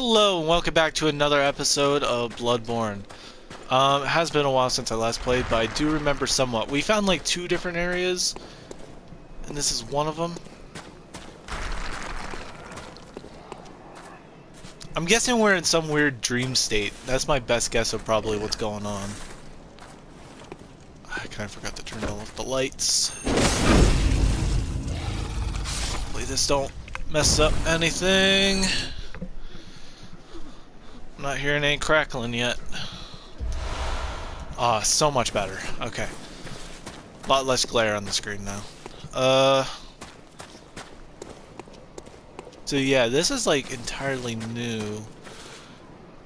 Hello and welcome back to another episode of Bloodborne. Um, it has been a while since I last played, but I do remember somewhat. We found like two different areas, and this is one of them. I'm guessing we're in some weird dream state. That's my best guess of probably what's going on. I kind of forgot to turn off the lights. Hopefully this don't mess up anything. Not hearing any crackling yet. Ah, oh, so much better. Okay. A lot less glare on the screen now. Uh... So yeah, this is like entirely new.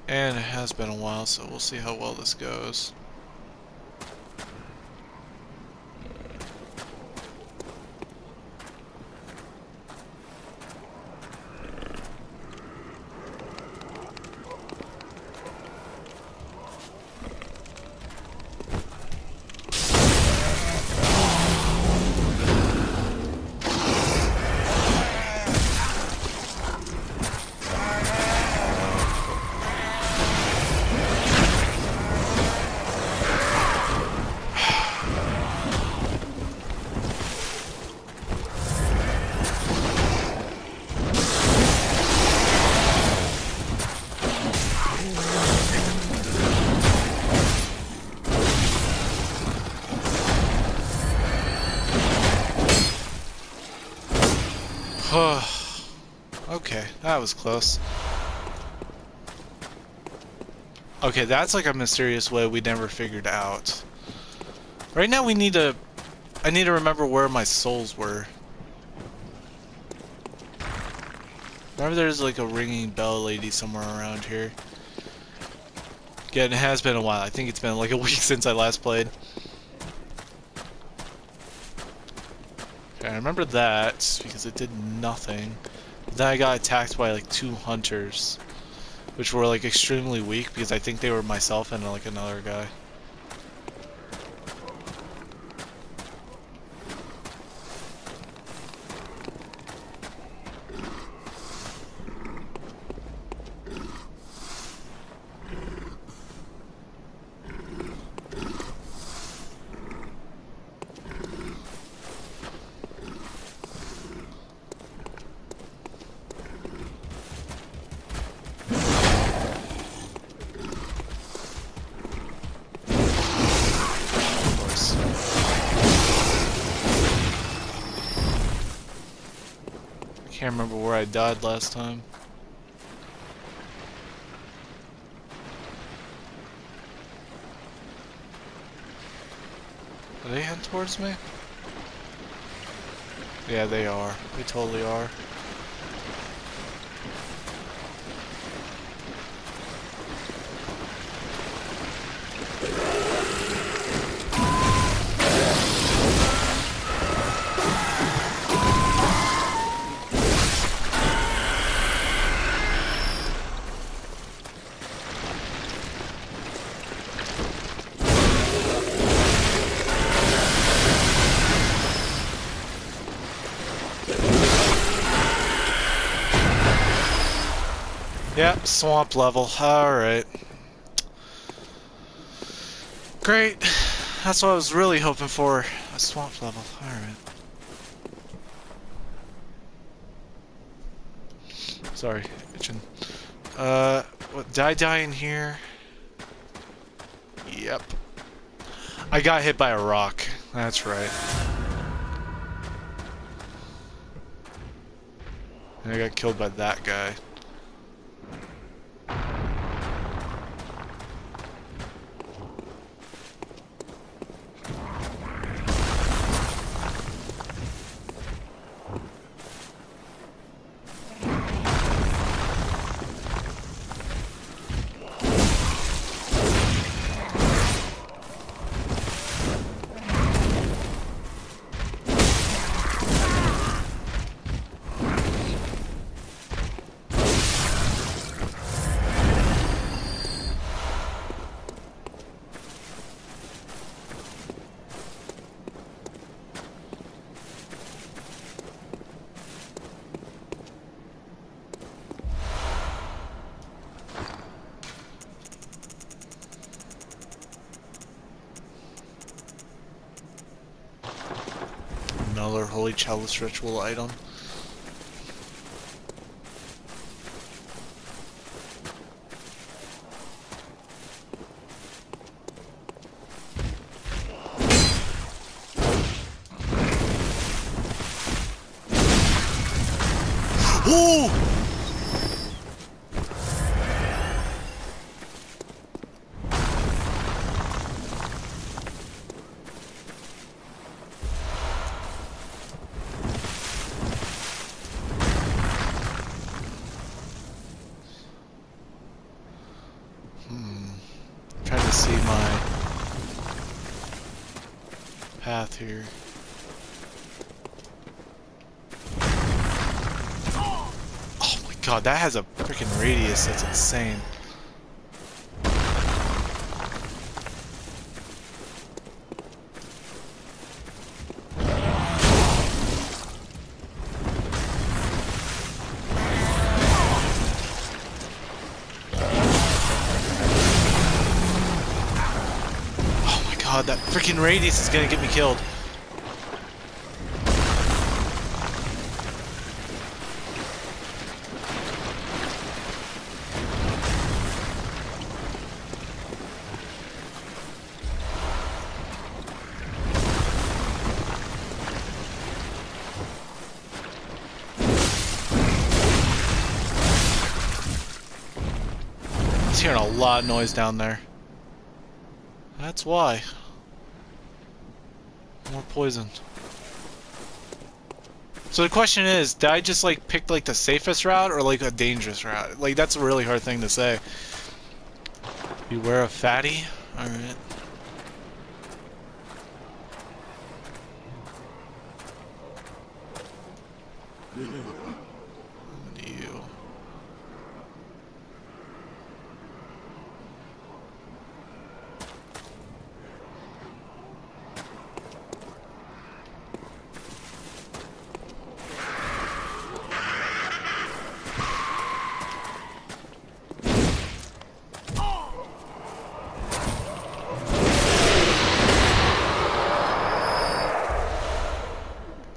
And it has been a while, so we'll see how well this goes. Was close. Okay, that's like a mysterious way we never figured out. Right now we need to... I need to remember where my souls were. Remember there's like a ringing bell lady somewhere around here. Again, it has been a while. I think it's been like a week since I last played. Okay, I remember that because it did nothing. Then I got attacked by like two hunters, which were like extremely weak because I think they were myself and like another guy. can't remember where I died last time. Are they heading towards me? Yeah, they are. They totally are. Swamp level. Alright. Great. That's what I was really hoping for. A swamp level. Alright. Sorry, itching. Uh, what, did I die in here? Yep. I got hit by a rock. That's right. And I got killed by that guy. Chalice ritual item. Ooh! That has a freaking radius that's insane. Oh my god, that freaking radius is gonna get me killed. Lot of noise down there. That's why. More poison. So the question is, did I just like pick like the safest route or like a dangerous route? Like that's a really hard thing to say. Beware of fatty? Alright. What do you?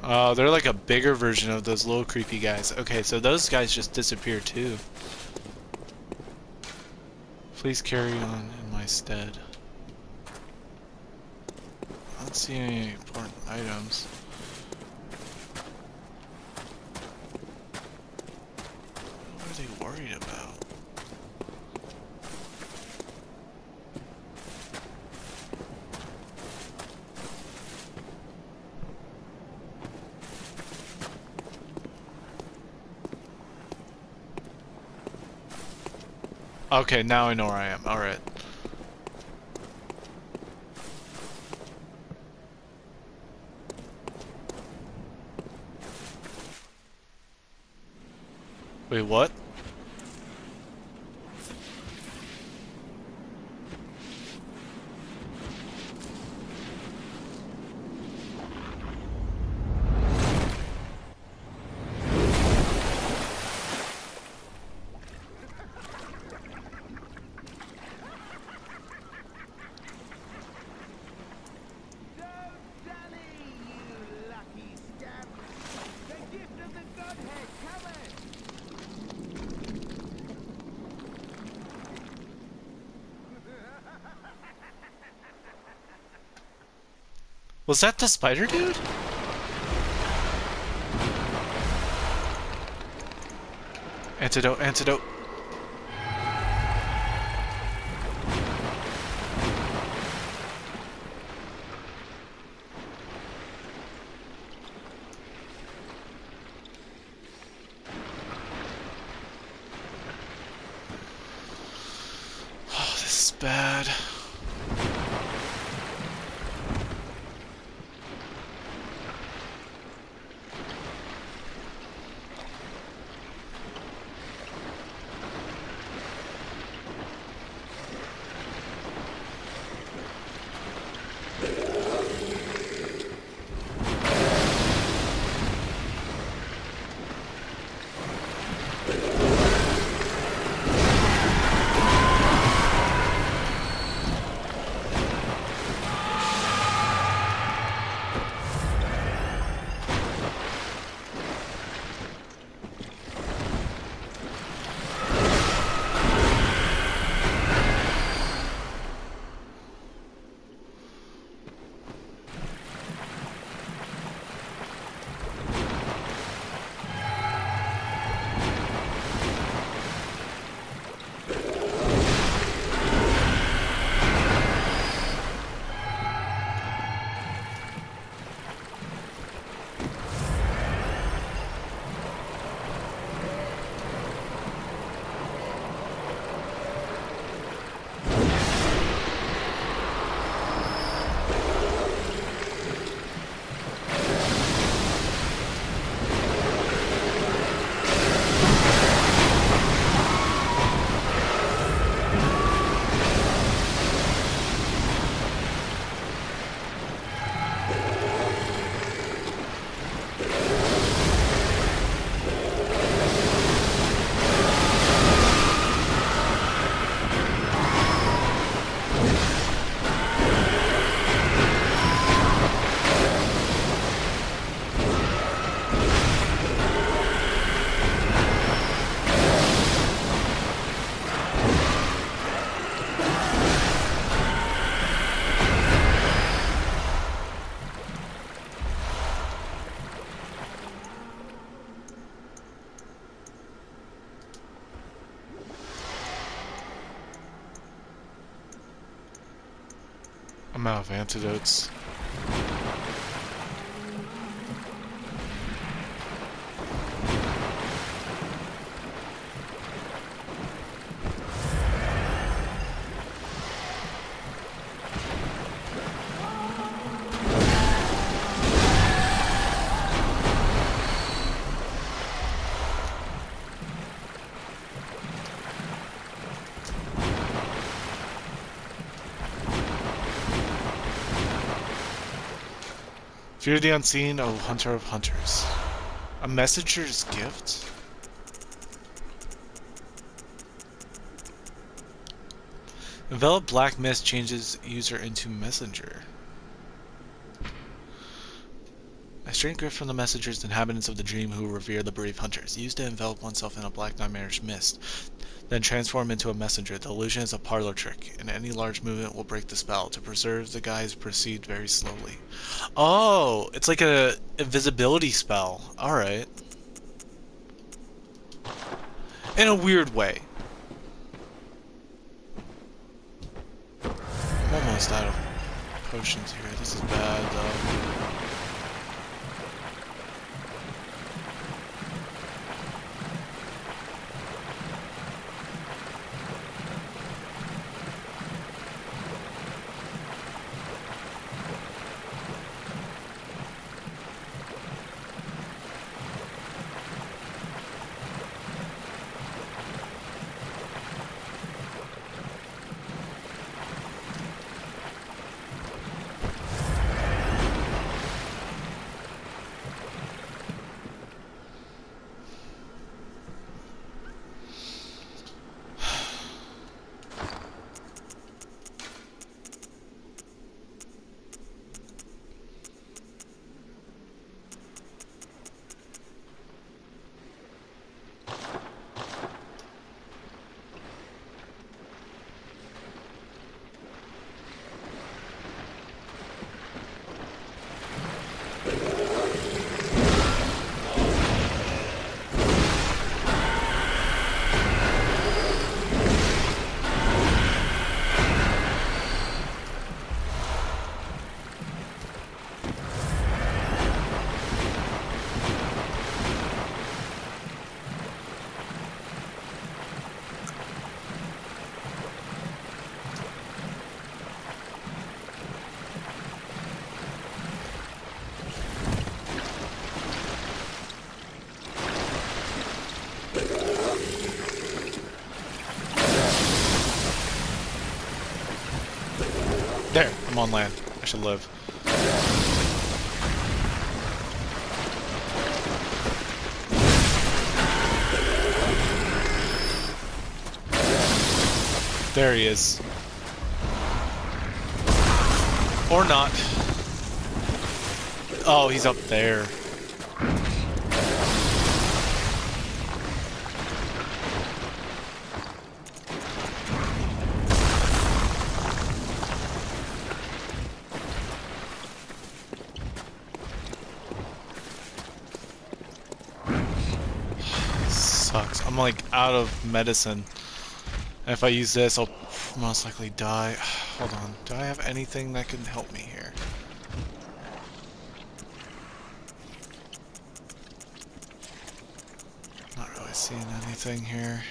Oh, they're like a bigger version of those little creepy guys. Okay, so those guys just disappear too. Please carry on in my stead. I don't see any important items. What are they worried about? Okay, now I know where I am. Alright. Wait, what? Was that the spider dude? Antidote, antidote. Of antidotes. Fear the unseen, O hunter of hunters. A messenger's gift? Envelop black mist changes user into messenger. A strange gift from the messengers, inhabitants of the dream who revere the brave hunters. Used to envelop oneself in a black nightmarish mist, then transform into a messenger. The illusion is a parlor trick, and any large movement will break the spell. To preserve, the guise proceed very slowly. Oh, it's like a invisibility spell. Alright. In a weird way. I'm almost out of potions here. This is bad, though. I'm on land. I should live. There he is. Or not. Oh, he's up there. Medicine. And if I use this, I'll most likely die. Hold on. Do I have anything that can help me here? Not really seeing anything here.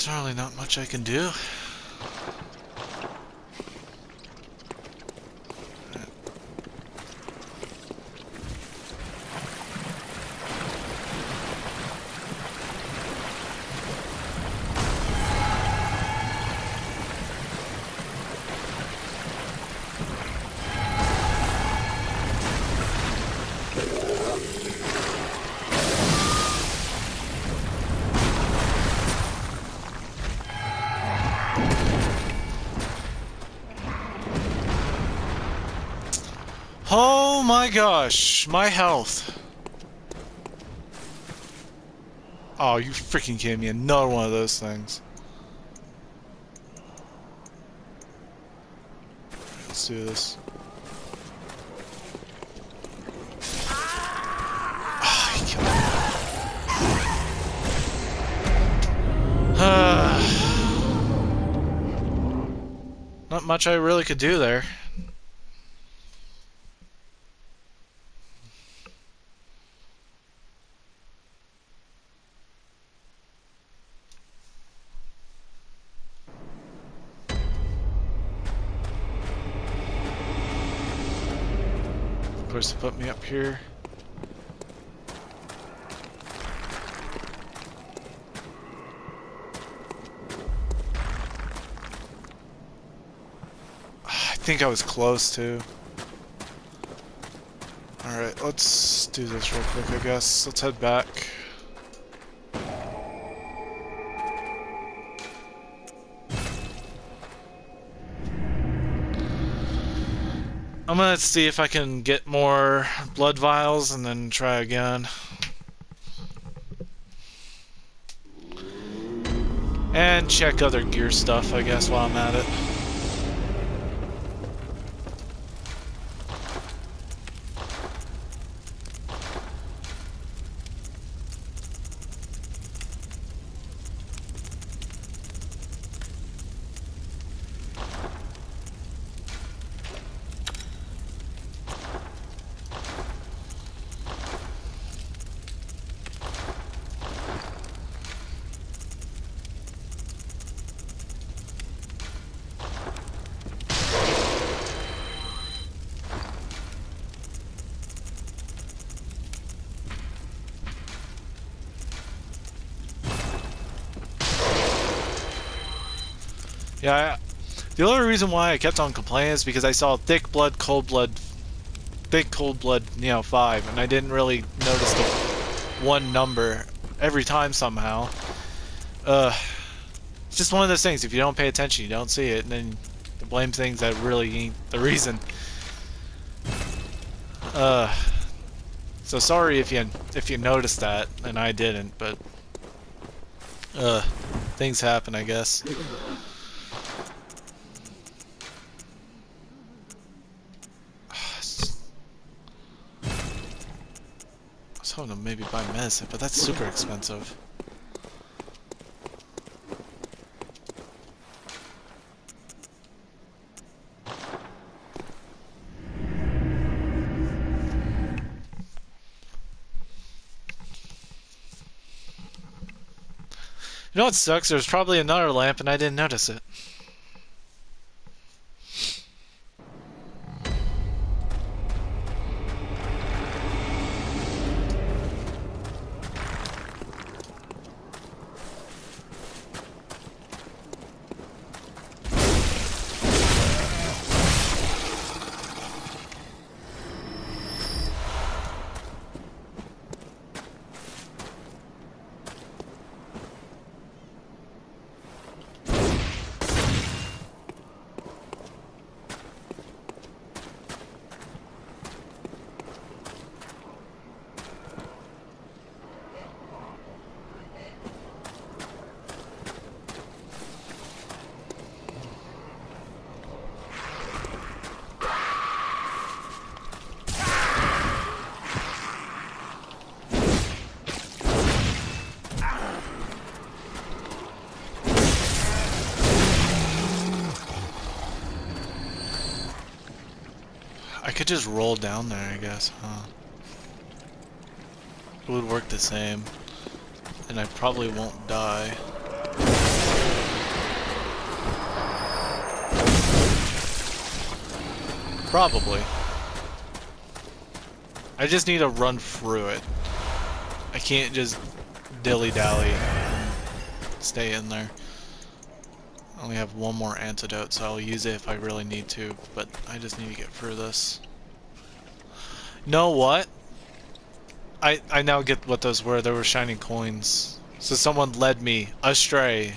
There's really not much I can do. My gosh, my health. Oh, you freaking kidding me? Another one of those things. Let's do this. Ah. Not much I really could do there. Put me up here. I think I was close to. Alright, let's do this real quick, I guess. Let's head back. Gonna see if I can get more blood vials and then try again. And check other gear stuff, I guess, while I'm at it. Yeah, I, the only reason why I kept on complaining is because I saw thick blood, cold blood, thick cold blood, you know, five, and I didn't really notice the one number every time somehow. Uh, it's just one of those things. If you don't pay attention, you don't see it, and then you blame things that really ain't the reason. Uh, so sorry if you if you noticed that, and I didn't, but uh, things happen, I guess. I was hoping to maybe buy medicine, but that's super expensive. You know what sucks? There's probably another lamp and I didn't notice it. Just roll down there, I guess, huh? It would work the same. And I probably won't die. Probably. I just need to run through it. I can't just dilly-dally stay in there. I only have one more antidote, so I'll use it if I really need to, but I just need to get through this. Know what? I I now get what those were. They were shining coins. So someone led me astray.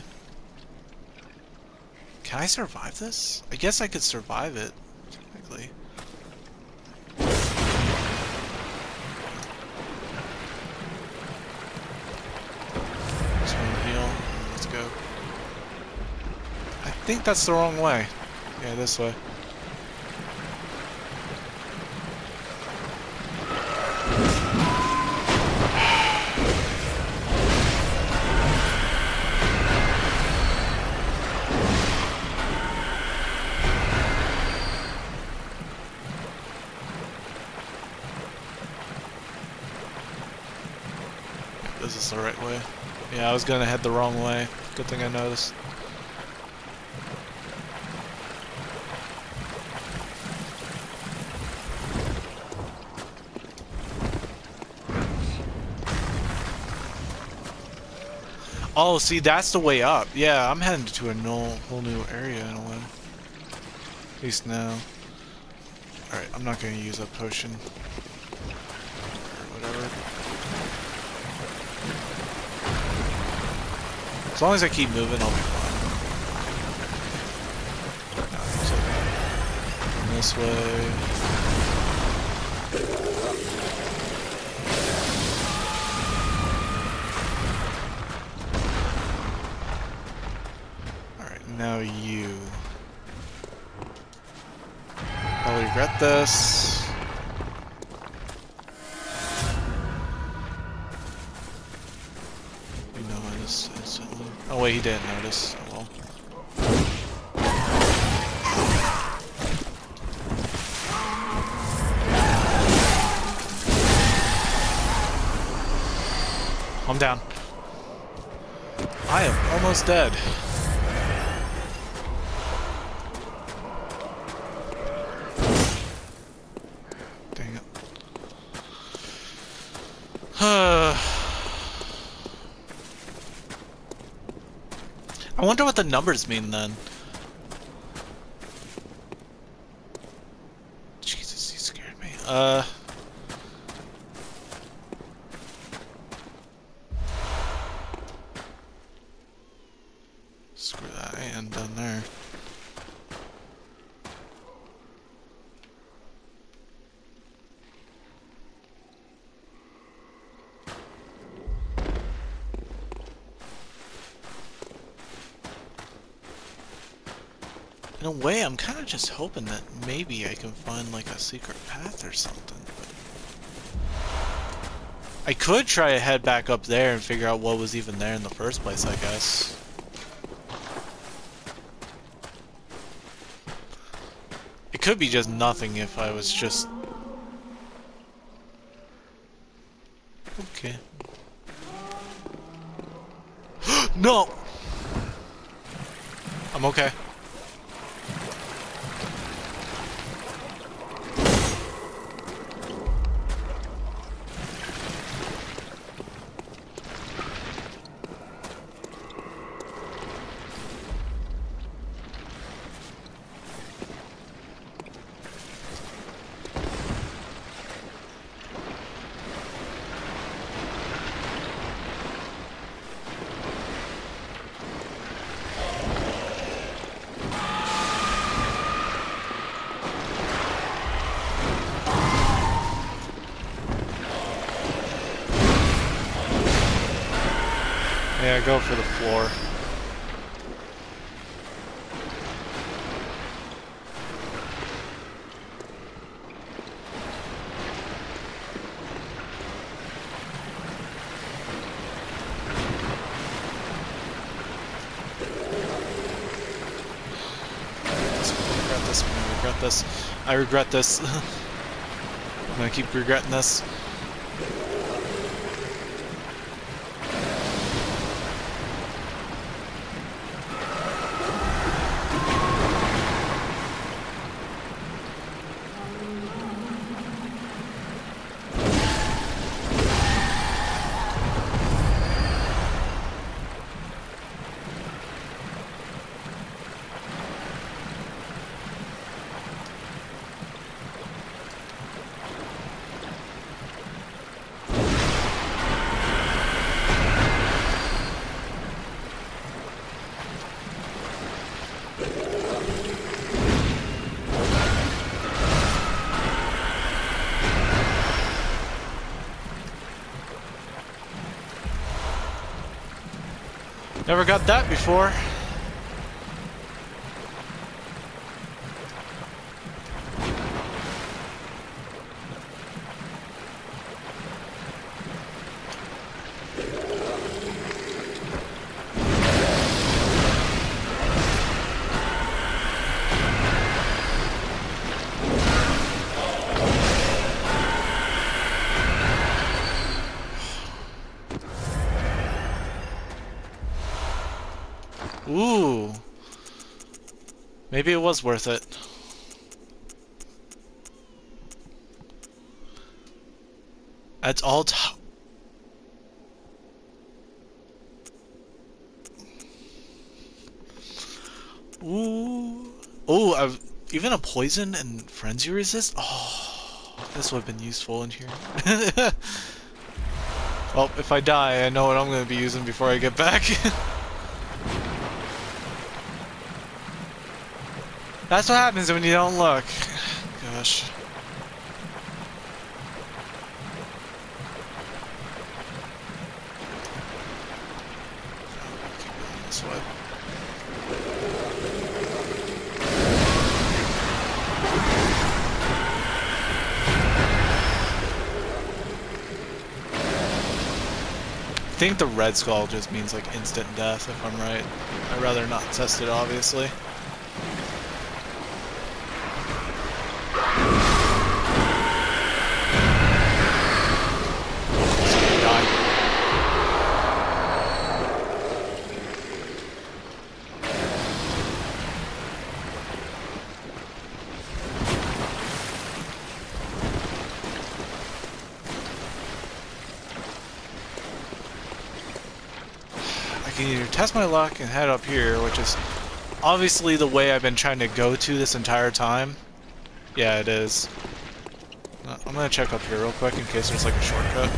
Can I survive this? I guess I could survive it, technically. Just heal. Let's go. I think that's the wrong way. Yeah, this way. The right way? Yeah, I was gonna head the wrong way. Good thing I noticed. Oh, see, that's the way up. Yeah, I'm heading to a whole new area in a way. At least now. Alright, I'm not gonna use a potion. Or whatever. As long as I keep moving, I'll be fine. This way. Alright, now you. I'll regret this. Oh well. I'm down. I am almost dead. Dang it. I wonder what the numbers mean then. Jesus, he scared me. Uh. Screw that, I ain't done there. In a way, I'm kind of just hoping that maybe I can find like a secret path or something. I could try to head back up there and figure out what was even there in the first place, I guess. It could be just nothing if I was just... Okay. no! I'm okay. This. I regret this. I regret this. I'm gonna keep regretting this. Never got that before. Maybe it was worth it. That's all t- Ooh. Ooh, I've, even a poison and frenzy resist? Oh, this would have been useful in here. well, if I die, I know what I'm going to be using before I get back. That's what happens when you don't look. Gosh. I think the red skull just means like instant death, if I'm right. I'd rather not test it, obviously. Die. I can either test my luck and head up here, which is obviously the way I've been trying to go to this entire time. Yeah, it is. Uh, I'm gonna check up here real quick in case there's like a shortcut.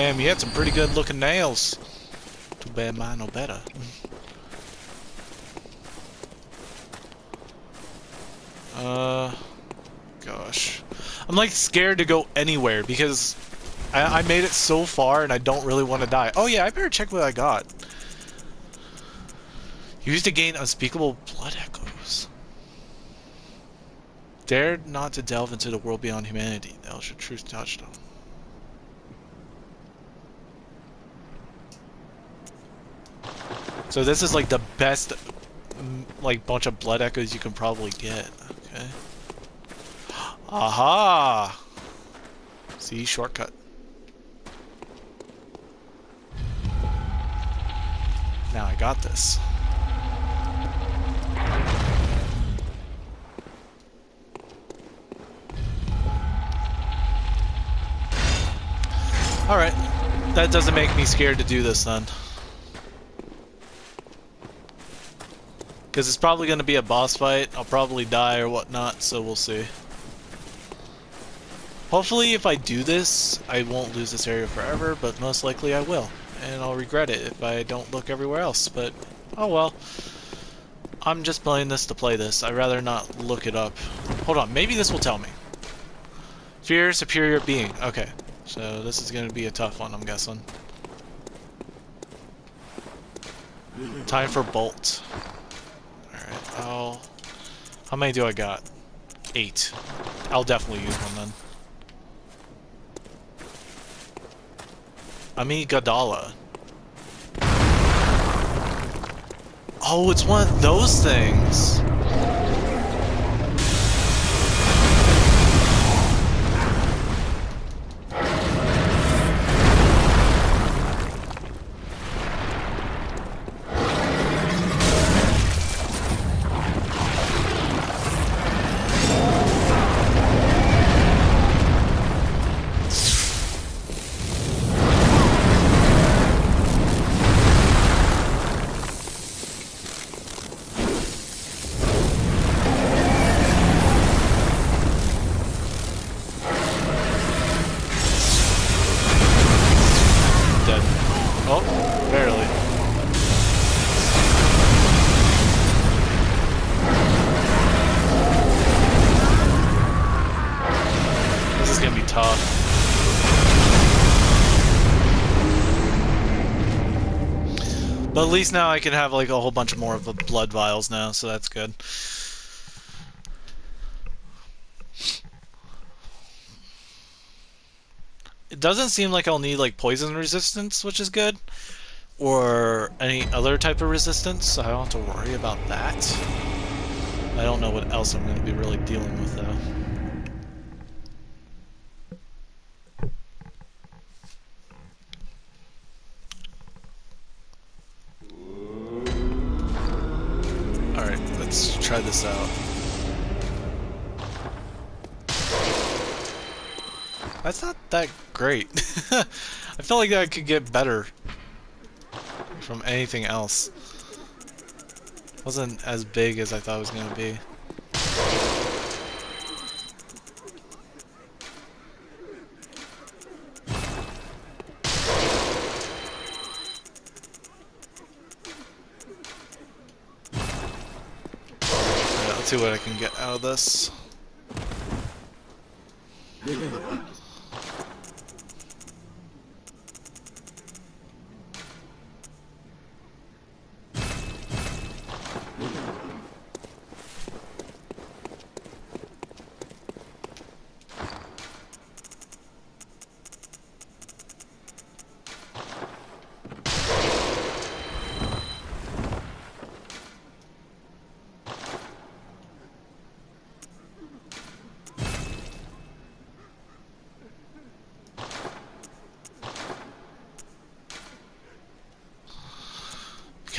Damn, you had some pretty good looking nails. Too bad mine no better. Uh, gosh. I'm like scared to go anywhere because I, I made it so far and I don't really want to die. Oh yeah, I better check what I got. Used to gain unspeakable blood echoes. Dared not to delve into the world beyond humanity. The Elder Truth touched on. So this is like the best, mm, like bunch of blood echoes you can probably get. Okay. Aha! See shortcut. Now I got this. Alright. That doesn't make me scared to do this then. Because it's probably going to be a boss fight. I'll probably die or whatnot, so we'll see. Hopefully if I do this, I won't lose this area forever, but most likely I will. And I'll regret it if I don't look everywhere else, but oh well. I'm just playing this to play this. I'd rather not look it up. Hold on, maybe this will tell me. Fear, superior being. Okay, so this is going to be a tough one, I'm guessing. Time for bolt. How many do I got? Eight. I'll definitely use one then. Amigadala. Oh, it's one of those things. At least now I can have like a whole bunch more of the blood vials now, so that's good. It doesn't seem like I'll need like poison resistance, which is good, or any other type of resistance, so I don't have to worry about that. I don't know what else I'm going to be really dealing with though. Try this out. That's not that great. I felt like that could get better from anything else. Wasn't as big as I thought it was gonna be. I can get out of this.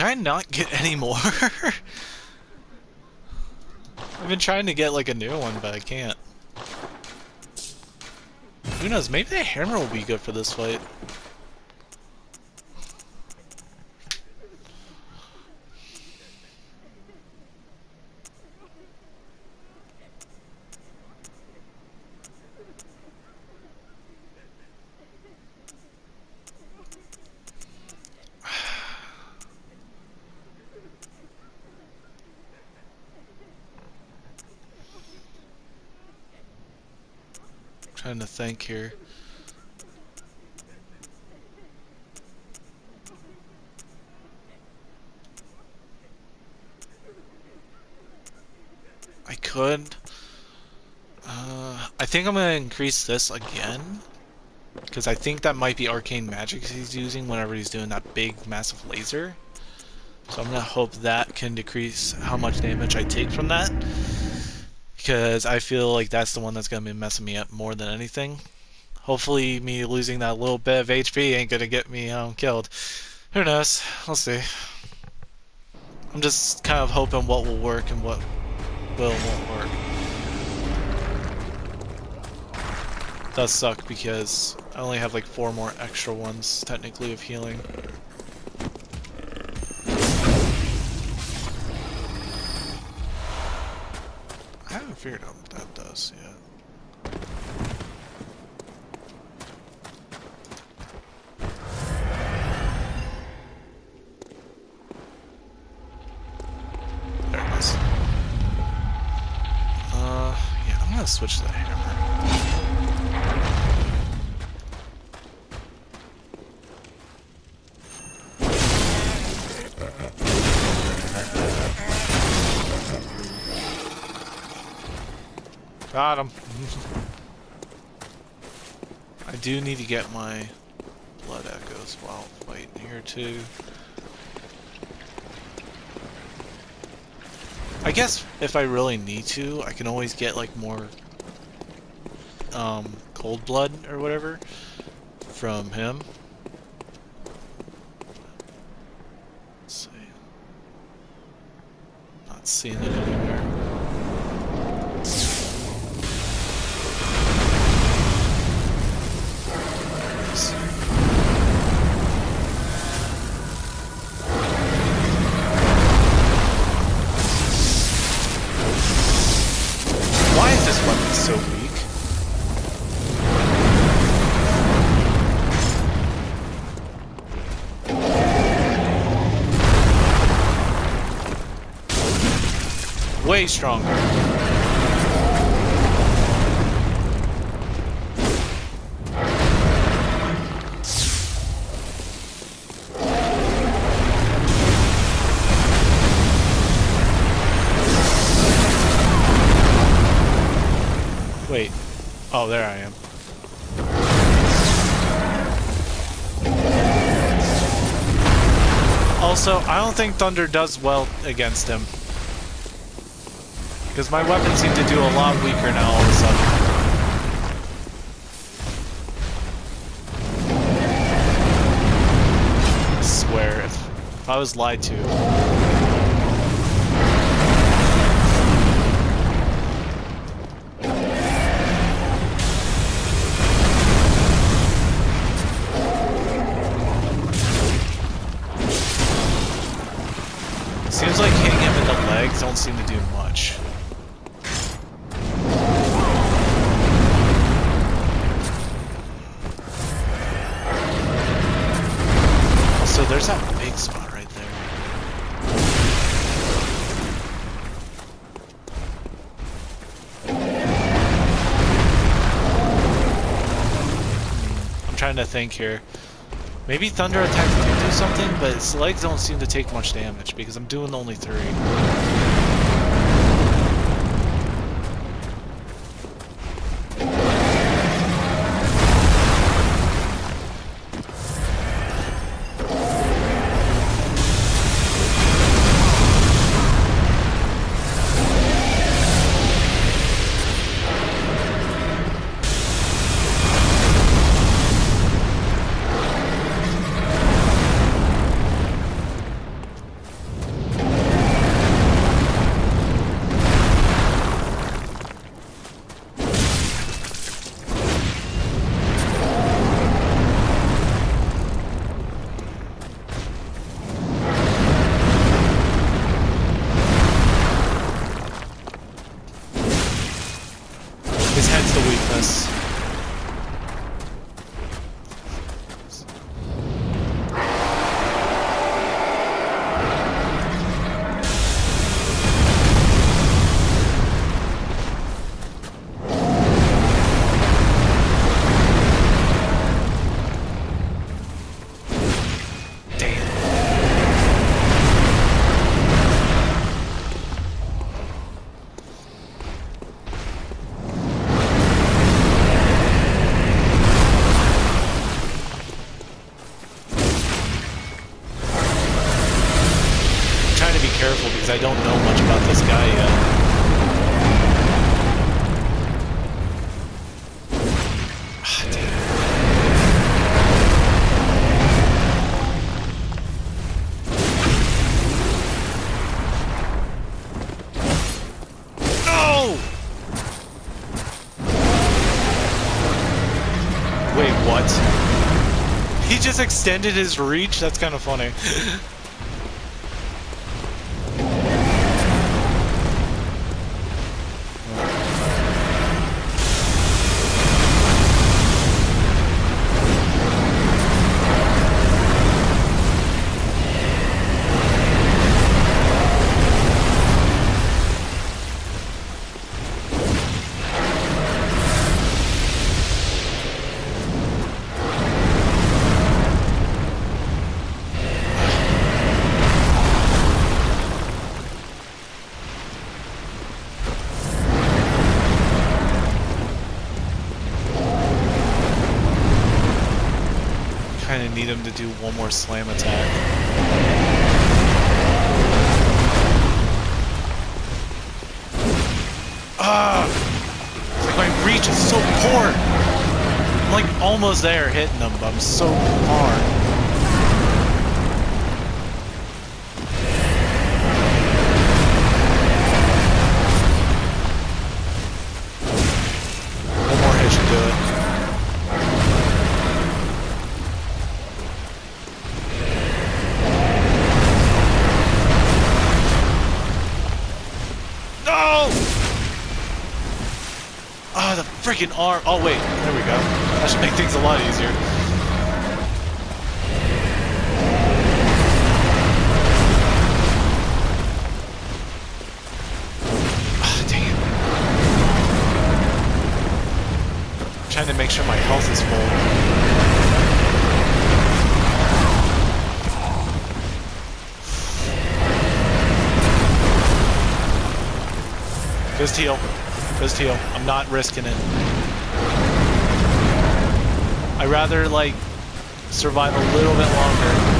Can I not get any more? I've been trying to get like a new one, but I can't. Who knows, maybe the hammer will be good for this fight. Here. I could. Uh, I think I'm gonna increase this again. Because I think that might be arcane magic he's using whenever he's doing that big, massive laser. So I'm gonna hope that can decrease how much damage I take from that because I feel like that's the one that's gonna be messing me up more than anything. Hopefully, me losing that little bit of HP ain't gonna get me um, killed. Who knows? We'll see. I'm just kind of hoping what will work and what will won't work. does suck because I only have like four more extra ones technically of healing. I haven't figured out what that does yet. Switch the. Got him. I do need to get my blood echoes while fighting here too. I guess if I really need to, I can always get like more um, cold blood or whatever from him. Let's see. Not seeing it anywhere. way stronger. Wait. Oh, there I am. Also, I don't think Thunder does well against him. Because my weapons seem to do a lot weaker now all of a sudden. I swear, if, if I was lied to... trying to think here. Maybe Thunder Attack do do something, but its legs don't seem to take much damage because I'm doing only three. Just extended his reach? That's kind of funny. one more slam attack. Ah! My reach is so poor! I'm like almost there hitting them, but I'm so far. Arm. Oh, wait. There we go. That should make things a lot easier. Ah, trying to make sure my health is full. Just heal. Just heal. I'm not risking it. I rather like survive a little bit longer.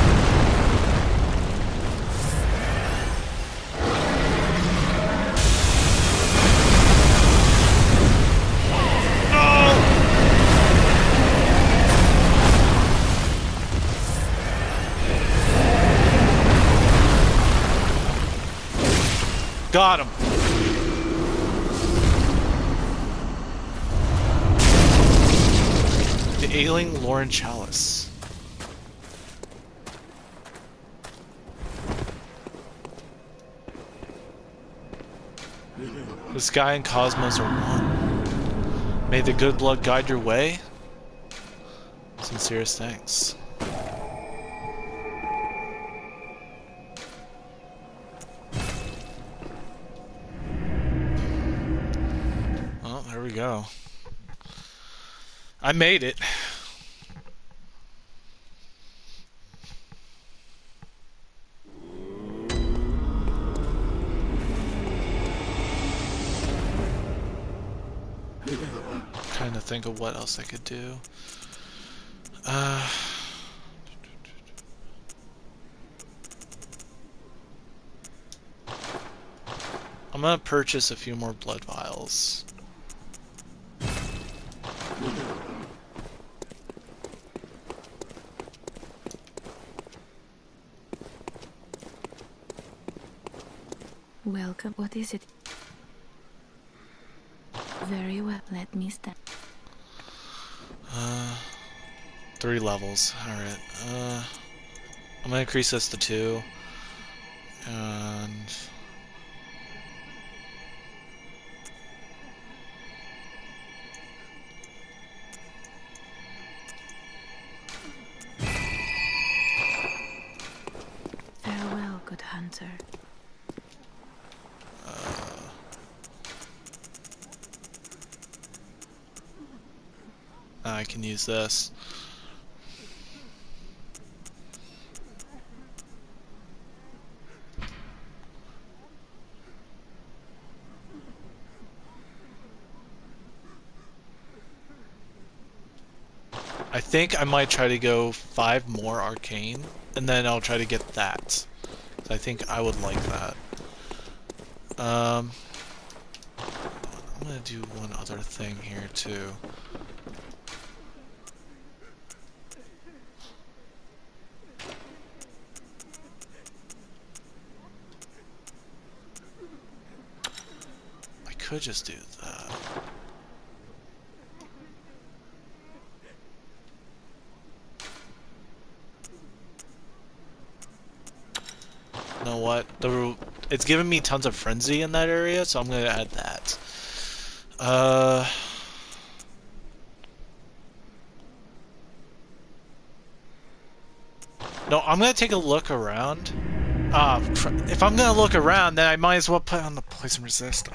Got him. The Loran Chalice. This guy and cosmos are one. May the good blood guide your way. Sincerest thanks. Well, there we go. I made it. To think of what else I could do. Uh, I'm gonna purchase a few more blood vials. Welcome. What is it? Very well. Let me stand. Three levels. Alright. Uh, I'm gonna increase this to two. And... Farewell, good hunter. Uh, I can use this. Think I might try to go five more arcane, and then I'll try to get that. I think I would like that. Um, I'm gonna do one other thing here too. I could just do that. Know what? The it's giving me tons of frenzy in that area, so I'm gonna add that. Uh. No, I'm gonna take a look around. Uh, if I'm gonna look around, then I might as well put on the poison resist.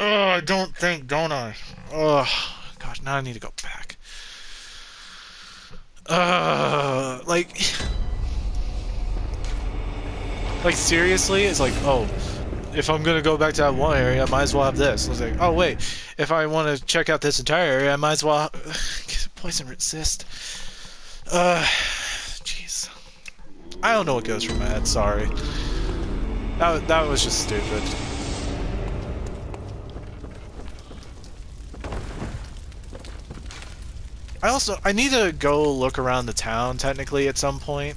Oh, I don't think, don't I? Oh, gosh, now I need to go back. Uh, like. Like seriously, it's like, oh, if I'm gonna go back to that one area, I might as well have this. I was like, oh wait, if I want to check out this entire area, I might as well poison resist. Uh, jeez, I don't know what goes my head. Sorry, that that was just stupid. I also I need to go look around the town technically at some point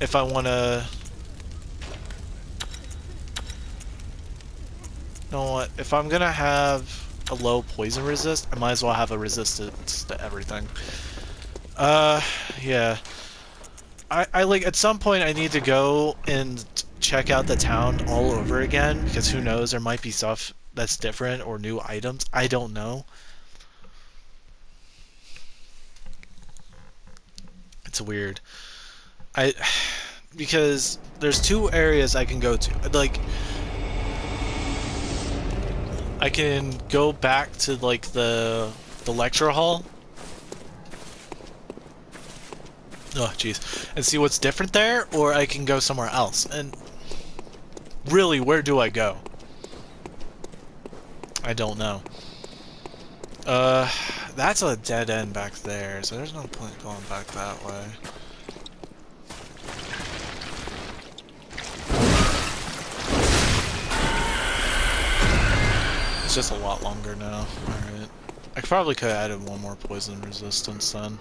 if I want to... You know what? If I'm to have a low poison resist, I might as well have a resistance to everything. Uh, yeah. I, I like, at some point I need to go and check out the town all over again, because who knows, there might be stuff that's different or new items. I don't know. It's weird. I because there's two areas I can go to. Like I can go back to like the the lecture hall. Oh jeez. And see what's different there or I can go somewhere else. And really where do I go? I don't know. Uh that's a dead end back there, so there's no point going back that way. Just a lot longer now. Alright. I probably could have added one more poison resistance then.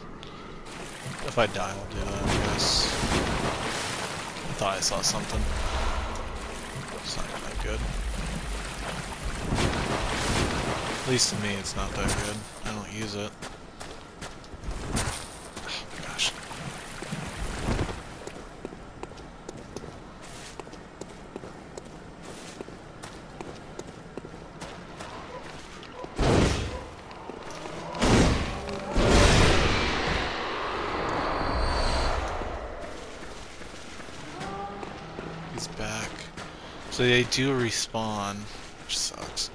If I die, I'll do that, I guess. I thought I saw something. It's not that good. At least to me, it's not that good. I don't use it. So they do respawn, which sucks.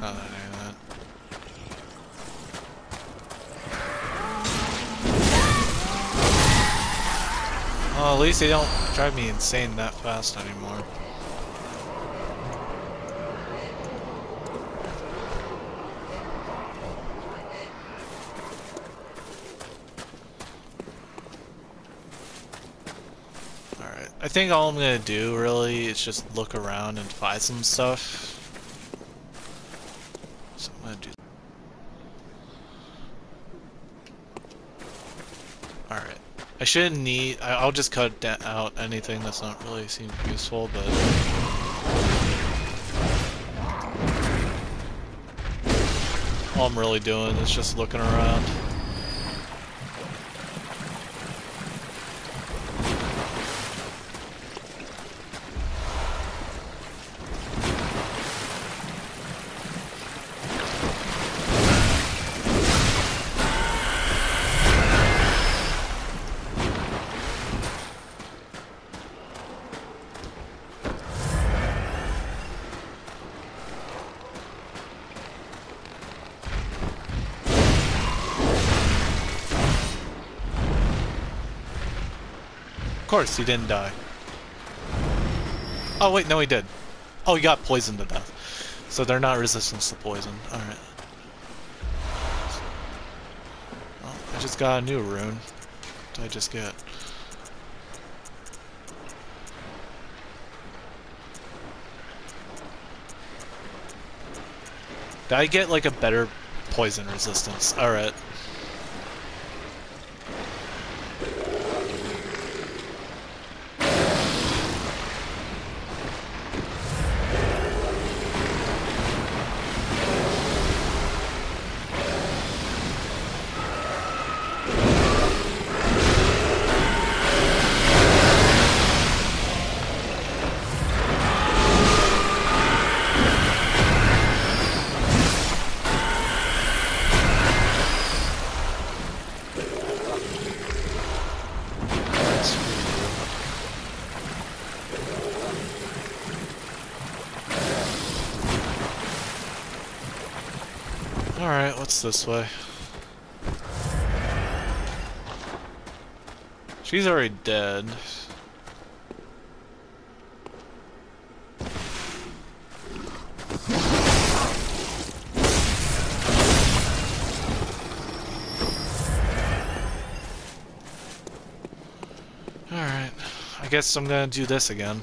Not that I that. Well, at least they don't drive me insane that fast anymore. Alright, I think all I'm gonna do really is just look around and find some stuff. So I'm gonna do. Alright. I shouldn't need. I'll just cut out anything that's not really seems useful, but. All I'm really doing is just looking around. Course, he didn't die. Oh wait, no he did. Oh, he got poisoned to death. So they're not resistant to poison. Alright. Well, I just got a new rune. What did I just get? Did I get like a better poison resistance? Alright. This way? She's already dead. Alright, I guess I'm gonna do this again.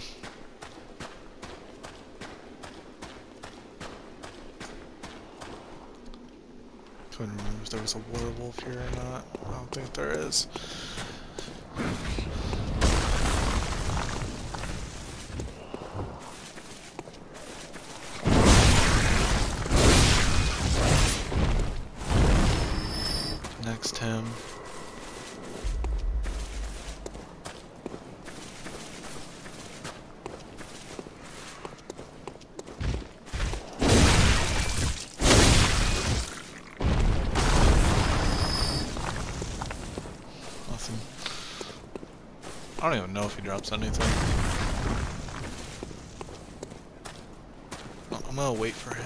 Remember if there was a werewolf here or not. I don't think there is. If he drops anything. I'm gonna wait for him.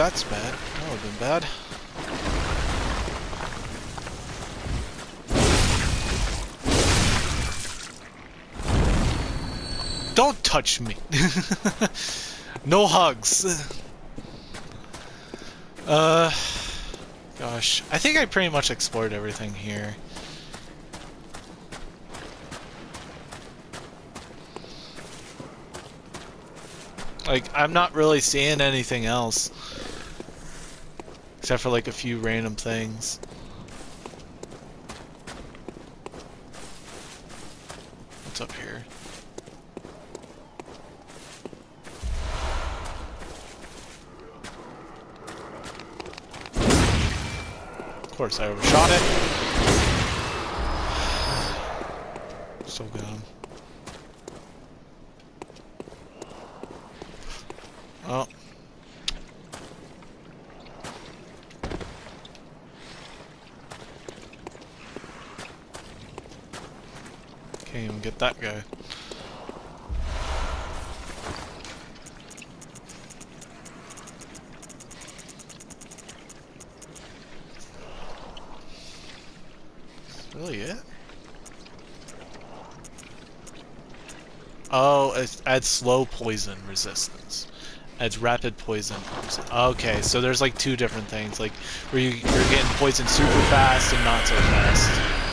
That's bad. That would've been bad. Don't touch me! no hugs! Uh, gosh, I think I pretty much explored everything here. Like, I'm not really seeing anything else. Except for like a few random things. What's up here? Of course, I overshot it. Still got him. Oh. Can't even get that. That's really it? Oh, it adds slow poison resistance. Adds rapid poison. Okay, so there's like two different things, like where you, you're getting poisoned super fast and not so fast.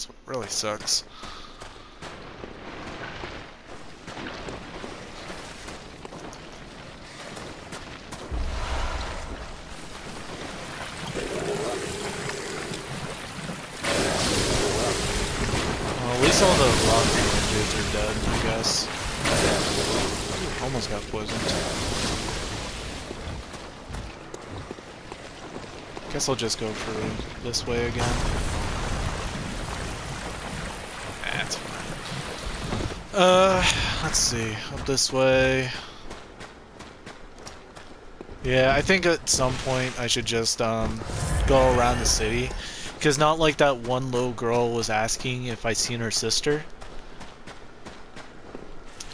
That's what really sucks. At least all the rock dudes are dead, I guess. Almost got poisoned. Guess I'll just go for this way again. That's fine. Uh, let's see. Up this way. Yeah, I think at some point I should just um go around the city. Because not like that one little girl was asking if I seen her sister.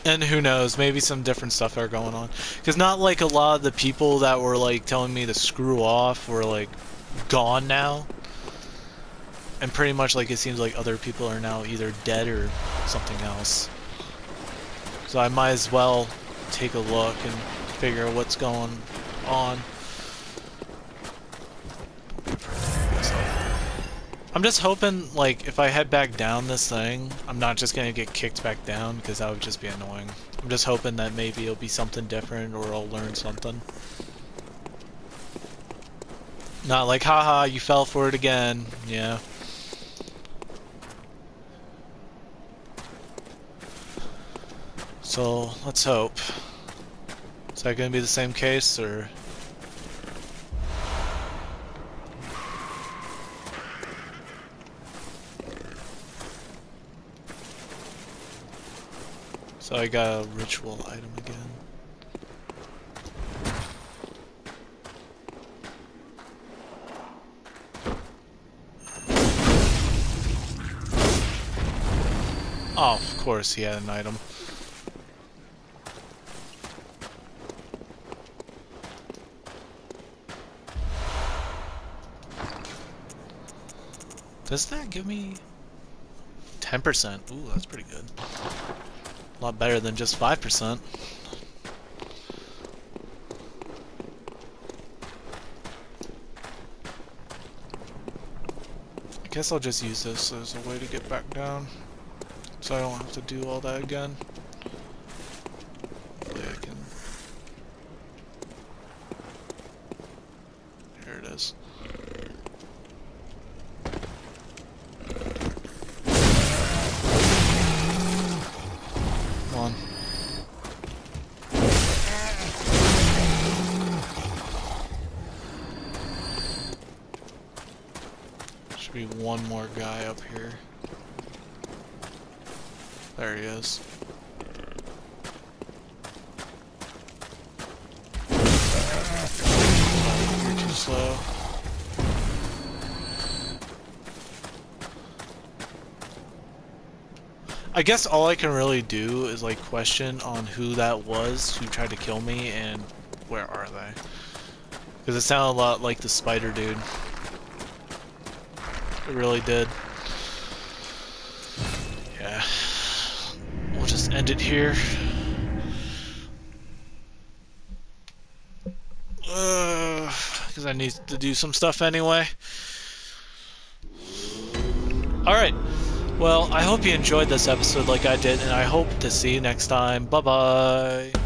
And who knows, maybe some different stuff are going on. Because not like a lot of the people that were like telling me to screw off were like gone now. And pretty much like it seems like other people are now either dead or something else. So I might as well take a look and figure out what's going on. I'm just hoping, like, if I head back down this thing, I'm not just gonna get kicked back down, because that would just be annoying. I'm just hoping that maybe it'll be something different, or I'll learn something. Not like, haha, you fell for it again. Yeah. So, let's hope. Is that gonna be the same case, or... So I got a ritual item again. Oh, of course he had an item. Does that give me 10%? Ooh, that's pretty good. A lot better than just 5%. I guess I'll just use this as a way to get back down. So I don't have to do all that again. Hopefully I can... Here it is. Come on. Should be one more guy up here. There he is. Oh, You're too slow. I guess all I can really do is like question on who that was who tried to kill me and where are they? Because it sounded a lot like the spider dude. It really did. Yeah. We'll just end it here. Because I need to do some stuff anyway. Hope you enjoyed this episode like I did, and I hope to see you next time. Bye bye.